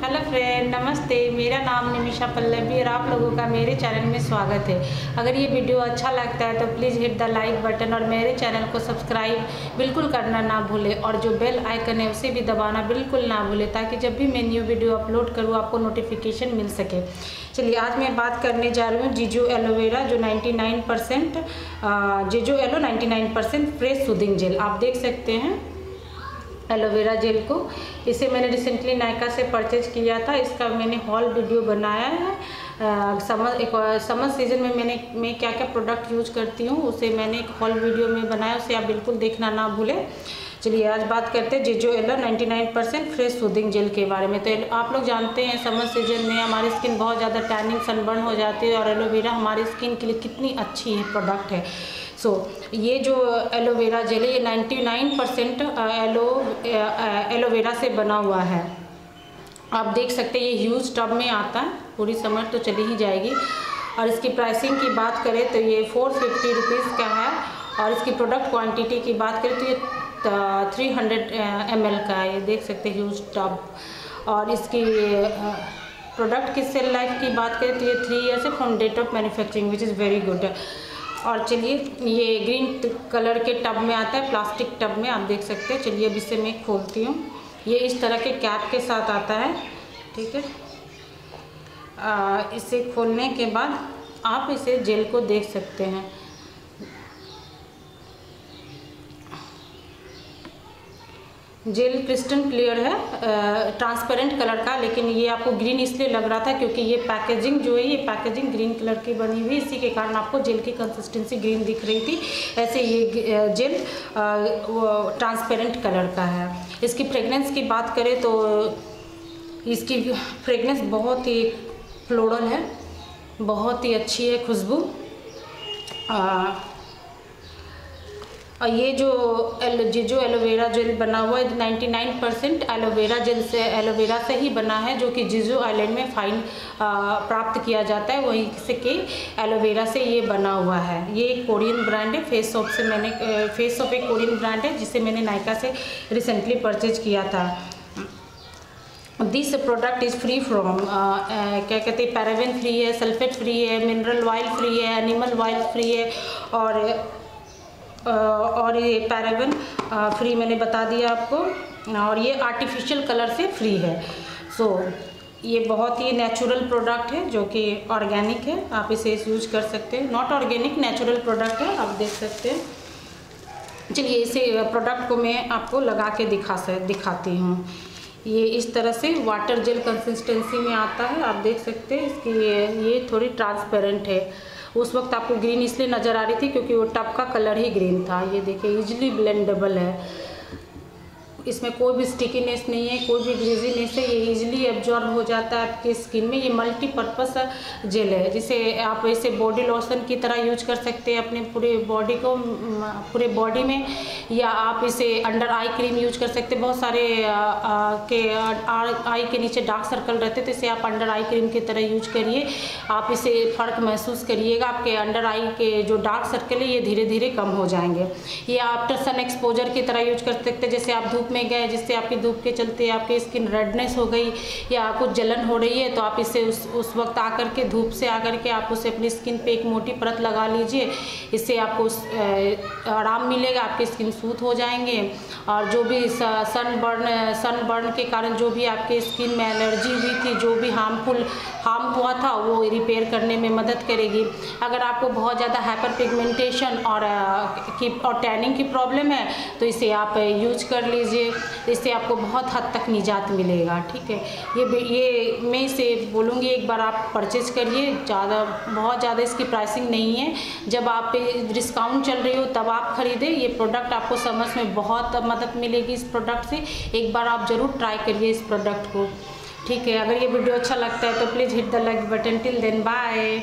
Hello friend नमस्ते। मेरा नाम निमिषा पल्लवी और आप लोगों का मेरे चैनल में स्वागत है। अगर ये वीडियो अच्छा लगता है तो please hit the like button और मेरे चैनल को सब्सक्राइब बिल्कुल करना ना भूलें और जो बेल आइकन है उसे भी दबाना बिल्कुल ना भूलें ताकि जब भी मैं न्यू वीडियो अपलोड करूँ, आपको नोटिफिकेशन मिल सके। चलिए, आज मैं बात करने जा रही हूँ जीजो एलोवेरा जो 99 percent Jeju aloe 99 percent fresh soothing gel आप देख सकते हैं। एलोवेरा जेल को। इसे मैंने रिसेंटली नायका से परचेज किया था। इसका मैंने हॉल वीडियो बनाया है। समर, एक समर सीज़न में मैंने, मैं क्या क्या प्रोडक्ट यूज़ करती हूँ, उसे मैंने एक हॉल वीडियो में बनाया। उसे आप बिल्कुल देखना ना भूलें। चलिए आज बात करते हैं Jeju aloe 99 percent fresh soothing gel के बारे में। तो आप लोग जानते हैं समर सीज़न में हमारी स्किन बहुत ज़्यादा टैनिंग सनबर्न हो जाती है और एलोवेरा हमारी स्किन के लिए कितनी अच्छी है प्रोडक्ट है। सो so, ये जो एलोवेरा जेल है ये 99 परसेंट एलो एलोवेरा से बना हुआ है। आप देख सकते हैं ये ह्यूज टब में आता है पूरी समर तो चली ही जाएगी। और इसकी प्राइसिंग की बात करें तो ये फोर फिफ्टी रुपीज़ का है। और इसकी प्रोडक्ट क्वांटिटी की बात करें तो ये थ्री हंड्रेड एम का ये देख सकते हैं ह्यूज टब और इसकी प्रोडक्ट की सेल लाइफ की बात करें तो ये थ्री ईयर्स है from date of manufacturing which is very good और चलिए, ये ग्रीन कलर के टब में आता है प्लास्टिक टब में, आप देख सकते हैं। चलिए, अब इसे मैं खोलती हूँ। ये इस तरह के कैप के साथ आता है, ठीक है? इसे खोलने के बाद आप इसे जेल को देख सकते हैं। जेल क्रिस्टल क्लियर है ट्रांसपेरेंट कलर का, लेकिन ये आपको ग्रीन इसलिए लग रहा था क्योंकि ये पैकेजिंग जो है, ये पैकेजिंग ग्रीन कलर की बनी हुई, इसी के कारण आपको जेल की कंसिस्टेंसी ग्रीन दिख रही थी। ऐसे ये जेल ट्रांसपेरेंट कलर का है। इसकी फ्रेगनेंस की बात करें तो इसकी फ्रेगनेंस बहुत ही फ्लोरल है, बहुत ही अच्छी है खुशबू। और ये जो एलो जो एलोवेरा जेल बना हुआ है 99 परसेंट एलोवेरा जेल से एलोवेरा से ही बना है, जो कि जिजो आइलैंड में फाइन प्राप्त किया जाता है, वहीं से के एलोवेरा से ये बना हुआ है। ये एक कोरियन ब्रांड है, फेस शॉप से मैंने फेस शॉप एक कोरियन ब्रांड है, जिसे मैंने नायका से रिसेंटली परचेज किया था। This product is free from क्या कहते हैं पैराविन फ्री है सल्फेट फ्री है मिनरल ऑयल फ्री है एनिमल ऑयल फ्री है, और और ये पैरागन फ्री मैंने बता दिया आपको और ये आर्टिफिशियल कलर से फ्री है। सो so, ये बहुत ही नेचुरल प्रोडक्ट है जो कि ऑर्गेनिक है। आप इसे यूज़ कर सकते हैं। नॉट ऑर्गेनिक नेचुरल प्रोडक्ट है आप देख सकते हैं। चलिए इसे प्रोडक्ट को मैं आपको लगा के दिखा सक दिखाती हूँ। ये इस तरह से वाटर जेल कंसिस्टेंसी में आता है आप देख सकते हैं। इसकी ये थोड़ी ट्रांसपेरेंट है। उस वक्त आपको ग्रीन इसलिए नज़र आ रही थी क्योंकि वो टब का कलर ही ग्रीन था। ये देखिए इजली ब्लेंडेबल है। इसमें कोई भी स्टिकीनेस नहीं है कोई भी ग्रीजीनेस है ये इजीली एब्जॉर्ब हो जाता है आपकी स्किन में। ये मल्टीपर्पज़ जेल है जिसे आप इसे बॉडी लोशन की तरह यूज़ कर सकते हैं अपने पूरे बॉडी को पूरे बॉडी में या आप इसे अंडर आई क्रीम यूज़ कर सकते हैं। बहुत सारे आ, आ, के आई के नीचे डार्क सर्कल रहते तो इसे आप अंडर आई क्रीम की तरह यूज़ करिए। आप इसे फ़र्क महसूस करिएगा आपके अंडर आई के जो डार्क सर्कल है ये धीरे धीरे कम हो जाएँगे। ये आफ्टर सन एक्सपोजर की तरह यूज़ कर सकते जैसे आप धूप में में गए, जिससे आपकी धूप के चलते आपकी स्किन रेडनेस हो गई या कुछ जलन हो रही है तो आप इसे उस उस वक्त आकर के, धूप से आकर के आप उसे अपनी स्किन पे एक मोटी परत लगा लीजिए। इससे आपको आराम मिलेगा, आपकी स्किन सूथ हो जाएँगे। और जो भी सन बर्न सन बर्न के कारण जो भी आपके स्किन में एलर्जी हुई थी, जो भी हार्मफुल हार्म हुआ था, वो रिपेयर करने में मदद करेगी। अगर आपको बहुत ज़्यादा हाइपर पिगमेंटेशन और की, और टैनिंग की प्रॉब्लम है तो इसे आप यूज़ कर लीजिए। इससे आपको बहुत हद तक निजात मिलेगा, ठीक है? ये ये मैं इसे बोलूँगी एक बार आप परचेज़ करिए, ज़्यादा, बहुत ज़्यादा इसकी प्राइसिंग नहीं है। जब आप डिस्काउंट चल रही हो, तब आप ख़रीदें। ये प्रोडक्ट आपको समझ में बहुत मदद मिलेगी इस प्रोडक्ट से। एक बार आप ज़रूर ट्राई करिए इस प्रोडक्ट को, ठीक है? अगर ये वीडियो अच्छा लगता है तो please hit the like button till then bye